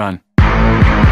run.